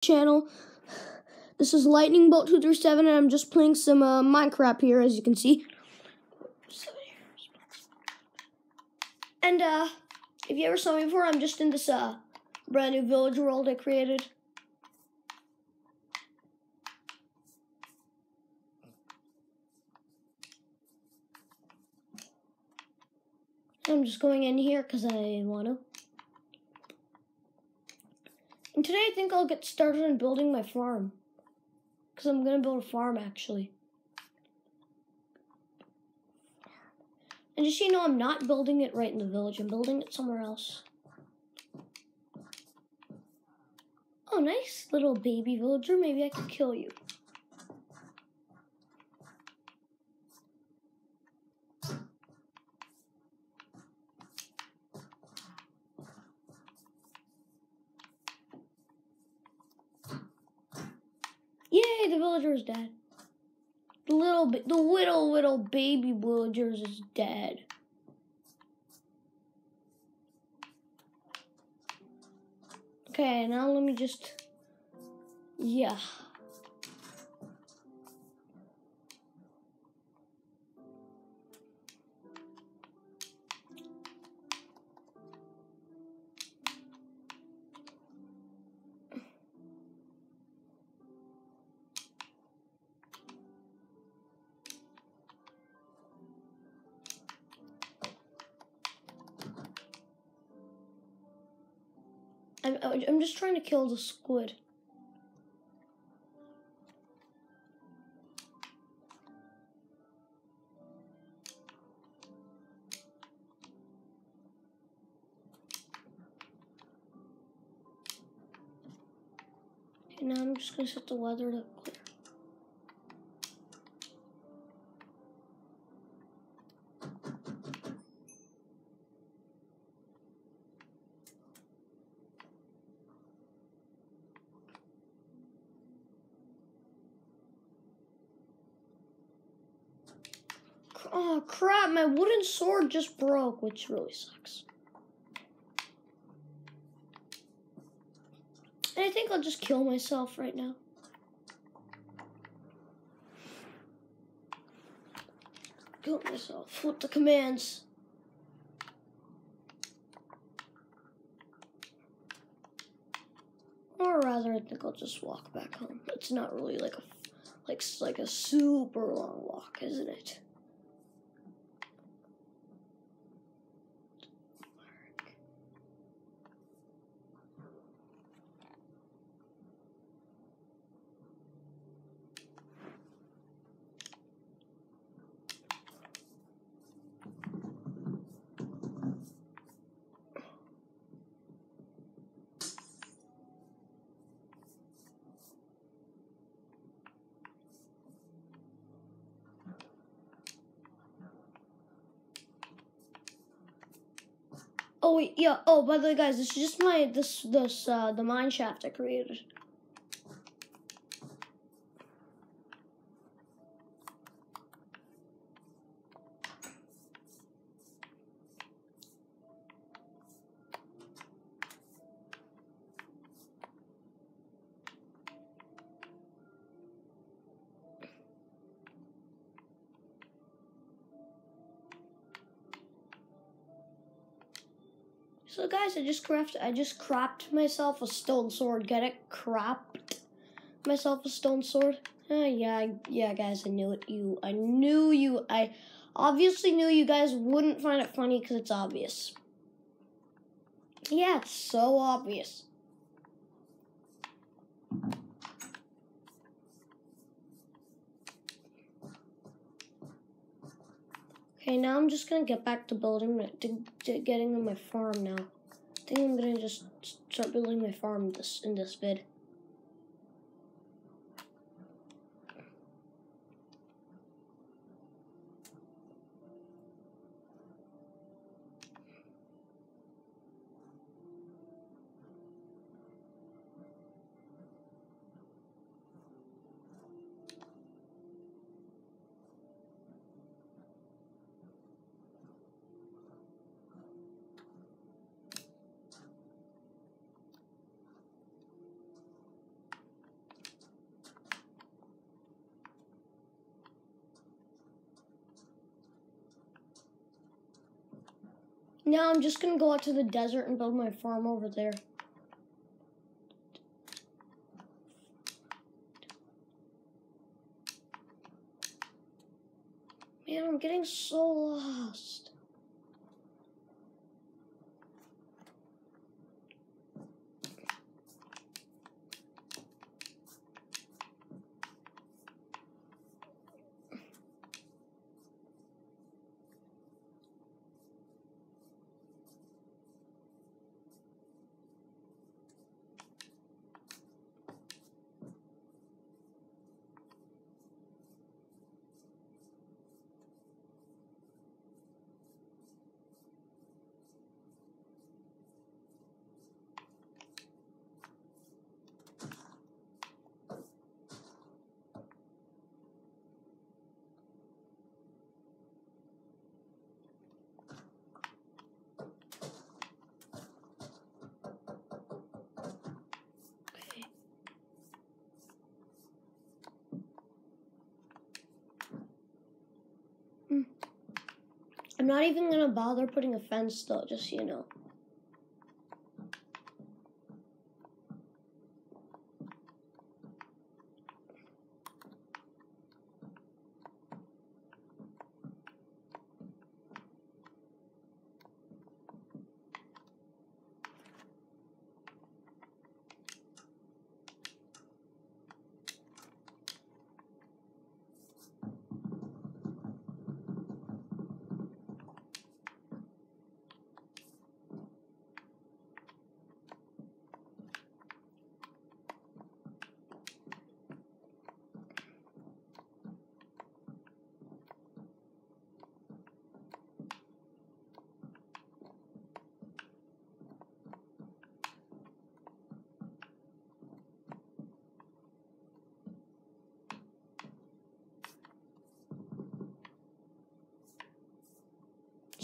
channel. This is Lightning Bolt 237 and I'm just playing some uh, Minecraft here as you can see. And uh if you ever saw me before, I'm just in this uh brand new village world I created. I'm just going in here because I want to. And today I think I'll get started on building my farm. Because I'm going to build a farm actually. And just so you know, I'm not building it right in the village. I'm building it somewhere else. Oh, nice little baby villager. Maybe I could kill you. Yay, the villager is dead. The little, the little, little baby villagers is dead. Okay, now let me just, yeah. I'm, just trying to kill the squid. Okay, now I'm just gonna set the weather to Oh crap, my wooden sword just broke, which really sucks. And I think I'll just kill myself right now. Kill myself with the commands. Or rather, I think I'll just walk back home. It's not really like a like like a super long walk, isn't it? Oh wait, yeah. Oh, by the way, guys, this is just my this this uh the mine shaft I created. So guys, I just crafted, I just cropped myself a stone sword. Get it? Cropped myself a stone sword. Uh, yeah, yeah, guys, I knew it. You, I knew you. I obviously knew you guys wouldn't find it funny because it's obvious. Yeah, it's so obvious. Okay, now I'm just gonna get back to building, to, to getting in my farm now. I think I'm gonna just start building my farm this in this vid. No, I'm just gonna go out to the desert and build my farm over there. Man, I'm getting so lost. I'm not even gonna bother putting a fence though, just so you know.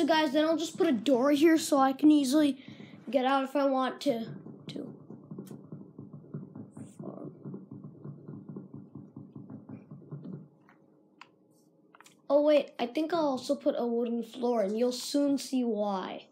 So guys, then I'll just put a door here so I can easily get out if I want to. To. Oh wait, I think I'll also put a wooden floor, and you'll soon see why.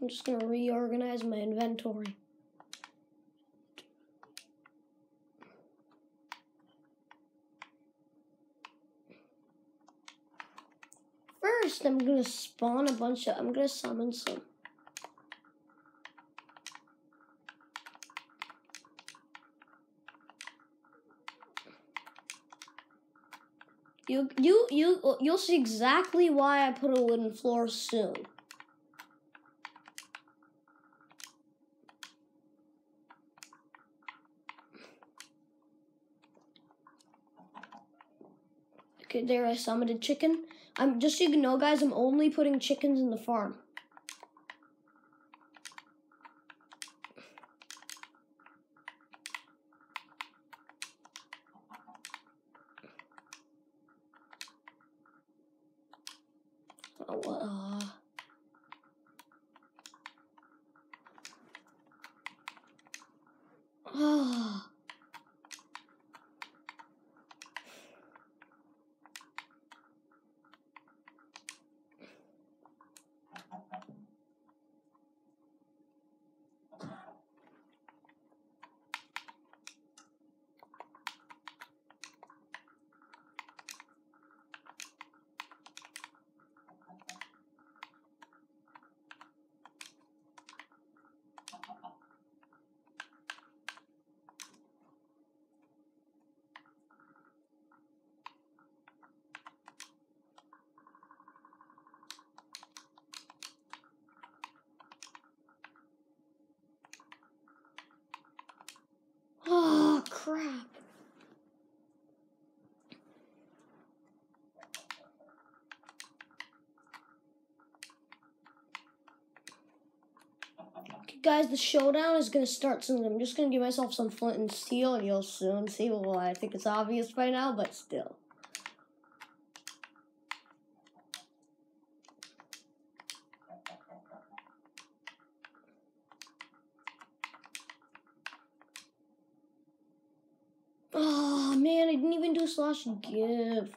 I'm just gonna reorganize my inventory. First, I'm gonna spawn a bunch of, I'm gonna summon some. You, you, you, you'll see exactly why I put a wooden floor soon. Okay, there I summoned a chicken. I'm just so you know, guys. I'm only putting chickens in the farm. Oh, guys, the showdown is gonna start soon. I'm just gonna give myself some flint and steel, and you'll soon see why. I think it's obvious by now, but still. Oh man, I didn't even do a slash give.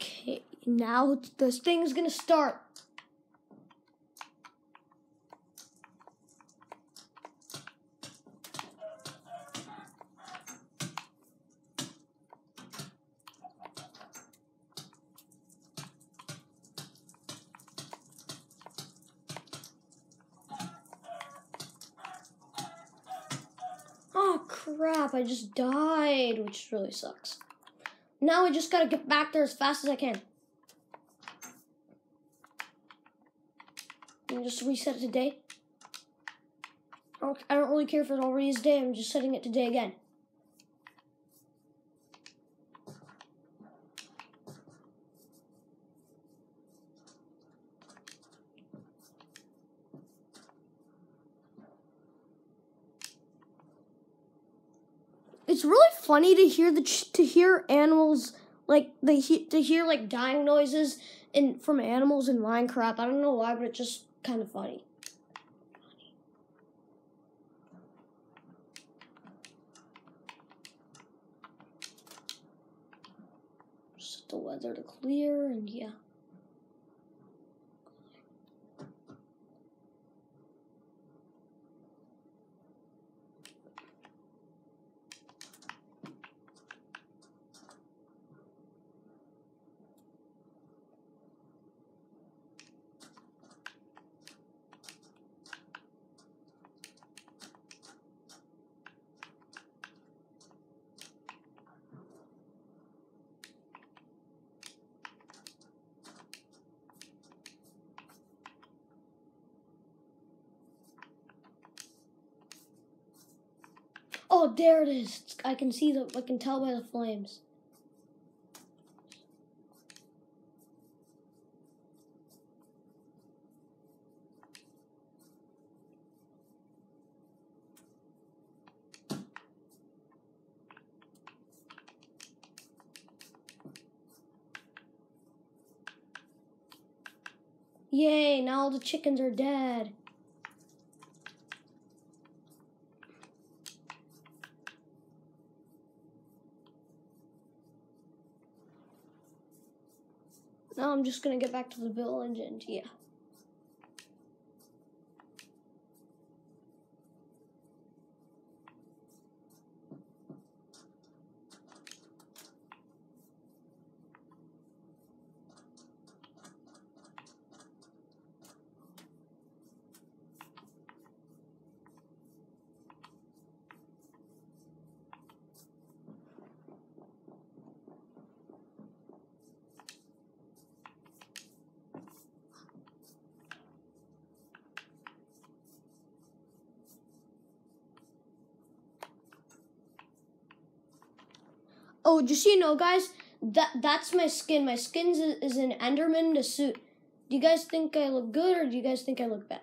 Okay, now this thing is gonna start. Oh crap, I just died, which really sucks. Now I just gotta get back there as fast as I can. And just reset it to day. I don't, I don't really care if it already is day, I'm just setting it to day again. it's really funny to hear the to hear animals like they to hear like dying noises in from animals in Minecraft. I don't know why, but it just kind of funny. Set the weather to clear and yeah. Oh, there it is. I can see the. I can tell by the flames. Yay, now all the chickens are dead. Now I'm just gonna get back to the village and yeah. Oh, just so you know, guys, that that's my skin. My skin is, is an Enderman to suit. Do you guys think I look good or do you guys think I look bad?